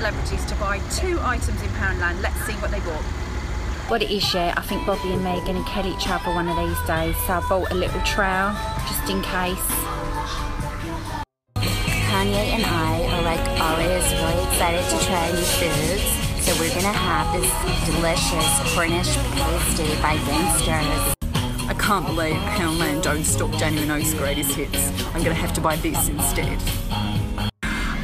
celebrities to buy two items in Poundland. Let's see what they bought. What it is, yeah, I think Bobby and me are going to kill each other one of these days, so I bought a little trowel just in case. Kanye and I are like always really excited to try new foods, so we're going to have this delicious Cornish pasty by Ginsters. I can't believe Poundland don't stop Daniel Oak's greatest hits. I'm gonna have to buy this instead.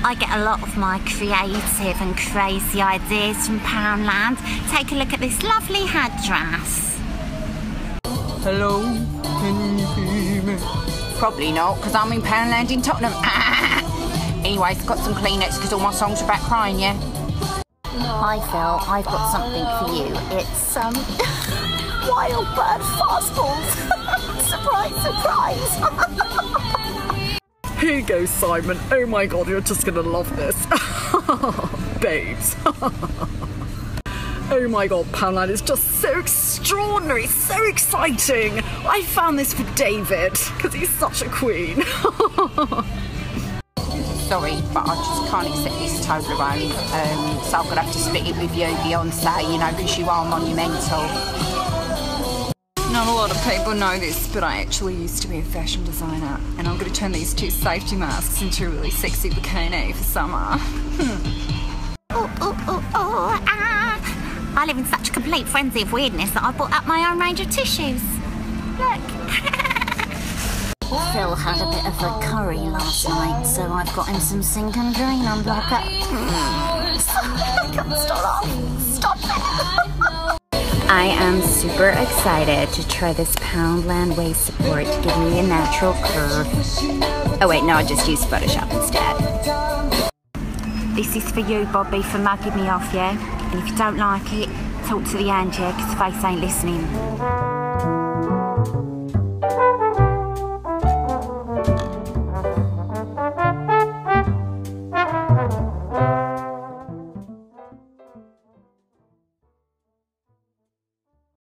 I get a lot of my creative and crazy ideas from Poundland. Take a look at this lovely headdress. Hello, can you hear me? Probably not, because I'm in Poundland in Tottenham. anyway, I've got some Kleenex because all my songs are about crying, yeah? Hi Phil, I've got something for you. It's um wild bird fat balls. surprise, surprise. Here you go, Simon. Oh my god, you're just gonna love this. Babes. oh my god, Poundland is just so extraordinary, so exciting. I found this for David, because he's such a queen. Sorry, but I just can't accept this Toblerone. Um, so I'm gonna have to split it with you, Beyonce, you know, because you are monumental. Not a lot of people know this, but I actually used to be a fashion designer, and I'm going to turn these two safety masks into a really sexy bikini for summer. Ooh, ooh, ooh, ooh, ah. I live in such a complete frenzy of weirdness that I bought up my own range of tissues. Look. Phil had a bit of a curry last night, so I've got him some sink and drain unblocker. I can't. Stop it. I am super excited to try this Poundland waist support to give me a natural curve. Oh wait, no, I just used Photoshop instead. This is for you, Bobby, for mugging me off, yeah? And if you don't like it, talk to the end, yeah, because face ain't listening.